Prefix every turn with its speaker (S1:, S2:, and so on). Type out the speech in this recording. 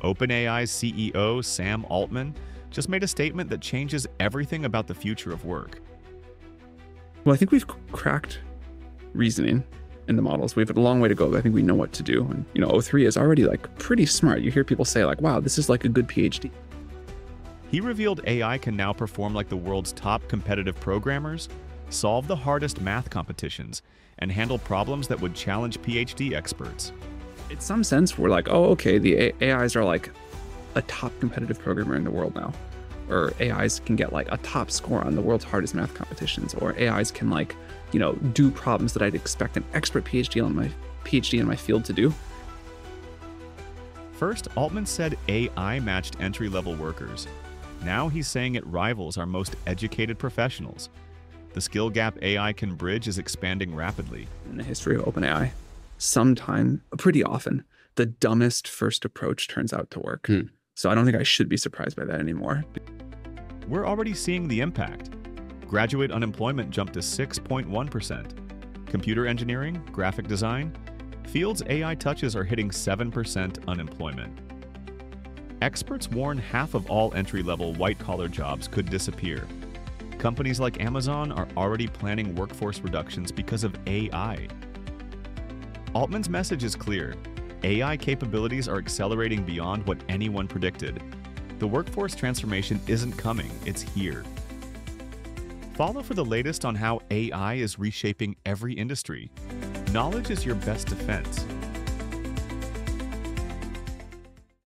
S1: OpenAI's CEO, Sam Altman, just made a statement that changes everything about the future of work.
S2: Well, I think we've cracked reasoning in the models. We have a long way to go, but I think we know what to do. And, you know, O3 is already like pretty smart. You hear people say, like, wow, this is like a good PhD.
S1: He revealed AI can now perform like the world's top competitive programmers, solve the hardest math competitions, and handle problems that would challenge PhD experts.
S2: In some sense, we're like, oh, okay, the AIs are like a top competitive programmer in the world now. Or AIs can get like a top score on the world's hardest math competitions, or AIs can like, you know, do problems that I'd expect an expert PhD on my PhD in my field to do.
S1: First, Altman said AI matched entry-level workers. Now he's saying it rivals our most educated professionals. The skill gap AI can bridge is expanding rapidly.
S2: In the history of OpenAI, sometime, pretty often, the dumbest first approach turns out to work. Hmm. So I don't think I should be surprised by that anymore.
S1: We're already seeing the impact. Graduate unemployment jumped to 6.1%. Computer engineering, graphic design, fields AI touches are hitting 7% unemployment. Experts warn half of all entry-level white-collar jobs could disappear. Companies like Amazon are already planning workforce reductions because of AI. Altman's message is clear. AI capabilities are accelerating beyond what anyone predicted. The workforce transformation isn't coming, it's here. Follow for the latest on how AI is reshaping every industry. Knowledge is your best defense.